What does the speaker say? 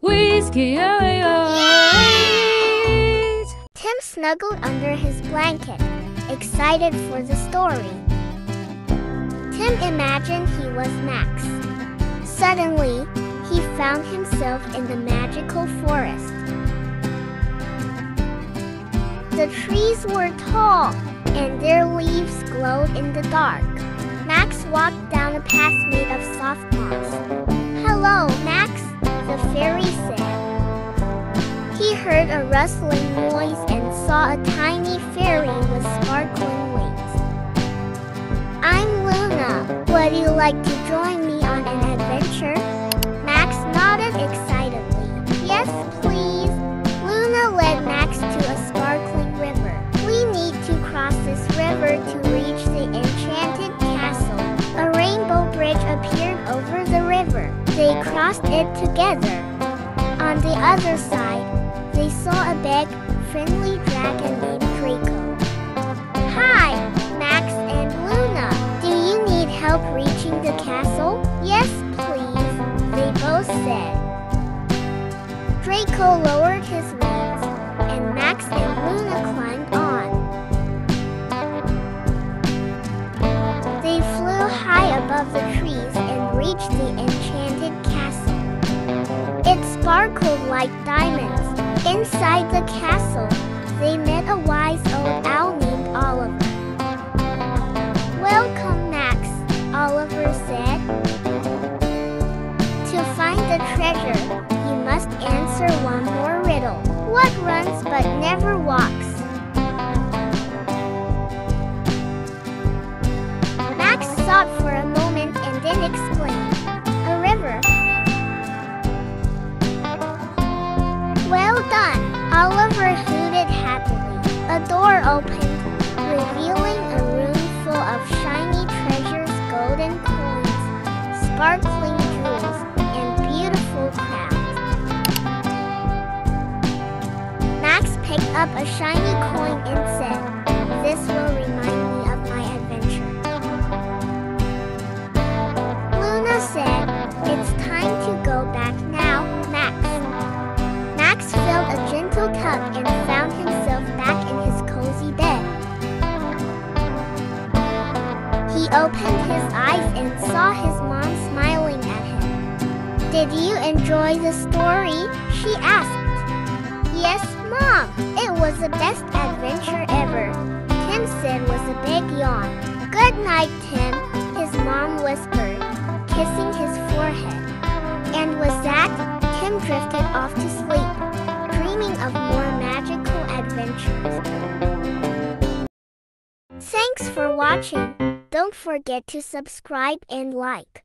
Whiskey, Tim snuggled under his blanket, excited for the story. Tim imagined he was Max. Suddenly, he found himself in the magical forest. The trees were tall, and their leaves glowed in the dark. Max walked down a path made of soft moss. Hello, Max, the fairy said. He heard a rustling noise and saw a tiny fairy with sparkling wings. I'm Luna. Would you like to They crossed it together. On the other side, they saw a big, friendly dragon named Draco. Hi, Max and Luna. Do you need help reaching the castle? Yes, please, they both said. Draco lowered his wings, and Max and Luna climbed on. They flew high above the trees and reached the sparkled like diamonds. Inside the castle, they met a wise old owl named Oliver. Welcome, Max, Oliver said. To find the treasure, you must answer one more riddle. What runs but picked up a shiny coin and said, This will remind me of my adventure. Luna said, It's time to go back now, Max. Max felt a gentle tug and found himself back in his cozy bed. He opened his eyes and saw his mom smiling at him. Did you enjoy the story? She asked. Yes, Mom. It was the best adventure ever. Tim said with a big yawn. Good night, Tim, his mom whispered, kissing his forehead. And with that, Tim drifted off to sleep, dreaming of more magical adventures. Thanks for watching. Don't forget to subscribe and like.